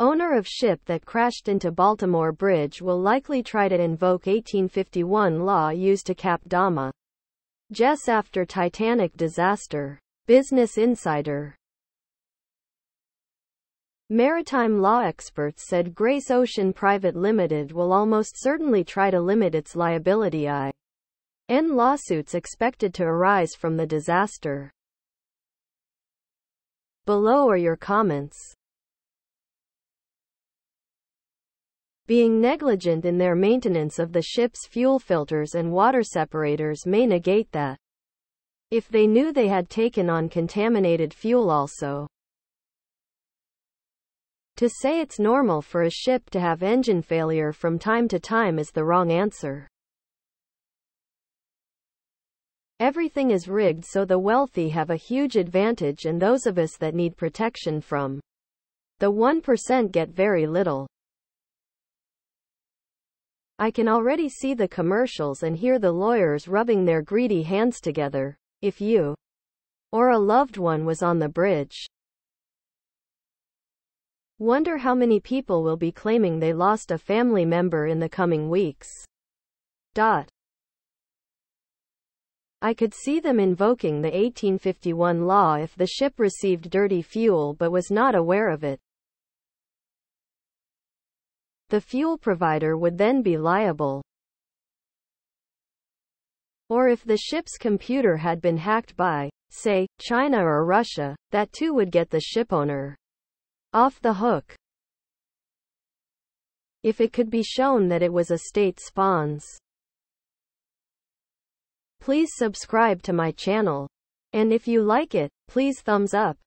Owner of ship that crashed into Baltimore Bridge will likely try to invoke 1851 law used to cap Dama. Jess after Titanic disaster. Business Insider. Maritime law experts said Grace Ocean Private Limited will almost certainly try to limit its liability I. N lawsuits expected to arise from the disaster. Below are your comments. Being negligent in their maintenance of the ship's fuel filters and water separators may negate that. If they knew they had taken on contaminated fuel also. To say it's normal for a ship to have engine failure from time to time is the wrong answer. Everything is rigged so the wealthy have a huge advantage and those of us that need protection from the 1% get very little. I can already see the commercials and hear the lawyers rubbing their greedy hands together. If you or a loved one was on the bridge, Wonder how many people will be claiming they lost a family member in the coming weeks. Dot. I could see them invoking the 1851 law if the ship received dirty fuel but was not aware of it. The fuel provider would then be liable. Or if the ship's computer had been hacked by, say, China or Russia, that too would get the shipowner off the hook. If it could be shown that it was a state spawns. Please subscribe to my channel. And if you like it, please thumbs up.